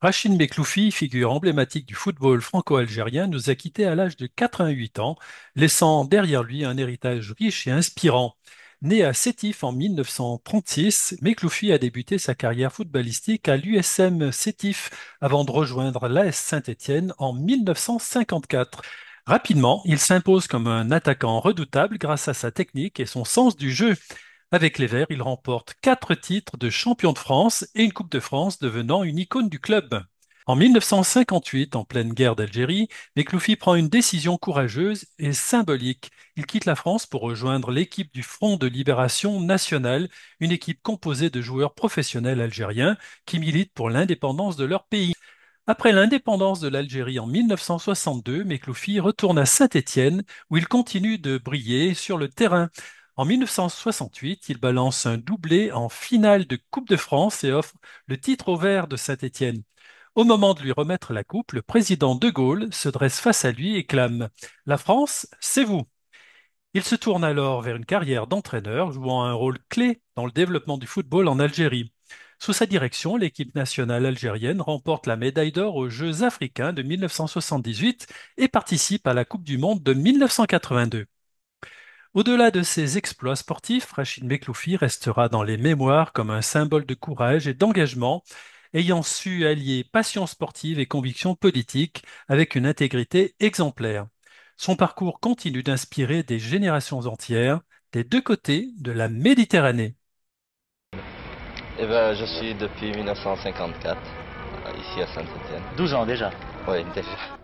Rachid Bekloufi, figure emblématique du football franco-algérien, nous a quittés à l'âge de 88 ans, laissant derrière lui un héritage riche et inspirant. Né à Sétif en 1936, Mekloufi a débuté sa carrière footballistique à l'USM Sétif avant de rejoindre l'AS Saint-Étienne en 1954. Rapidement, il s'impose comme un attaquant redoutable grâce à sa technique et son sens du jeu. Avec les Verts, il remporte quatre titres de champion de France et une Coupe de France, devenant une icône du club. En 1958, en pleine guerre d'Algérie, Mekloufi prend une décision courageuse et symbolique. Il quitte la France pour rejoindre l'équipe du Front de libération nationale, une équipe composée de joueurs professionnels algériens qui militent pour l'indépendance de leur pays. Après l'indépendance de l'Algérie en 1962, Mekloufi retourne à Saint-Étienne où il continue de briller sur le terrain. En 1968, il balance un doublé en finale de Coupe de France et offre le titre au vert de Saint-Étienne. Au moment de lui remettre la coupe, le président de Gaulle se dresse face à lui et clame La France, c'est vous. Il se tourne alors vers une carrière d'entraîneur, jouant un rôle clé dans le développement du football en Algérie. Sous sa direction, l'équipe nationale algérienne remporte la médaille d'or aux Jeux africains de 1978 et participe à la Coupe du monde de 1982. Au-delà de ses exploits sportifs, Rachid Mekloufi restera dans les mémoires comme un symbole de courage et d'engagement, ayant su allier passion sportive et conviction politique avec une intégrité exemplaire. Son parcours continue d'inspirer des générations entières des deux côtés de la Méditerranée. Eh ben, je suis depuis 1954, ici à Saint-Étienne. 12 ans déjà Oui, déjà.